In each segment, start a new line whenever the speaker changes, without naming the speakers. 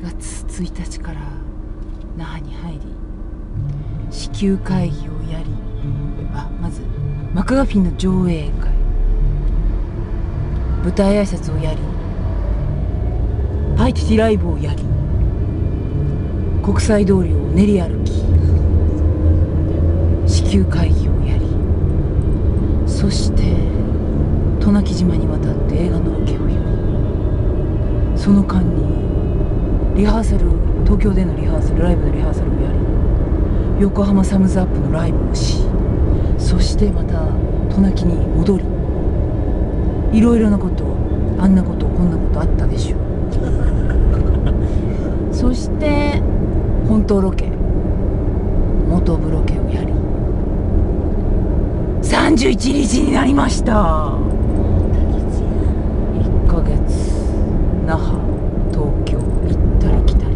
4月1日から那覇に入り支給会議をやりあまずマクガフィンの上映会舞台挨拶をやりパイティティライブをやり国際通りを練り歩き支給会議をやりそして渡名喜島に渡って映画のロケをやりその間にリハーサル東京でのリハーサルライブのリハーサルをやり横浜サムズアップのライブをしそしてまた渡名喜に戻りいろいろなことあんなことこんなことあったでしょう。そして本当ロケ。元部ロケをやり。31日になりました1ヶ月那覇東京行ったり来たり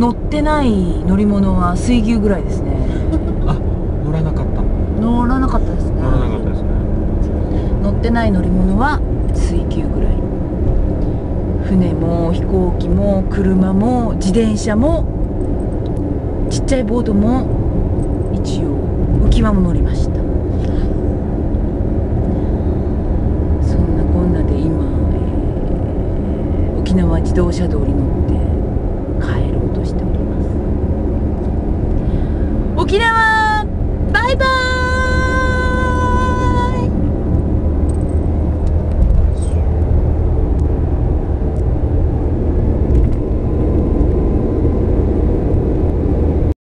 乗ってない乗り物は水牛ぐらいですね。
あ乗らなかった。
乗らなかったですね。
乗らなかったですね。
乗ってない乗り物は水球ぐらい。船も飛行機も車も自転車もちっちゃいボートも一応浮き輪も乗りました。そんなこんなで今、えー沖縄自動車道に乗って帰ろうとしております。沖縄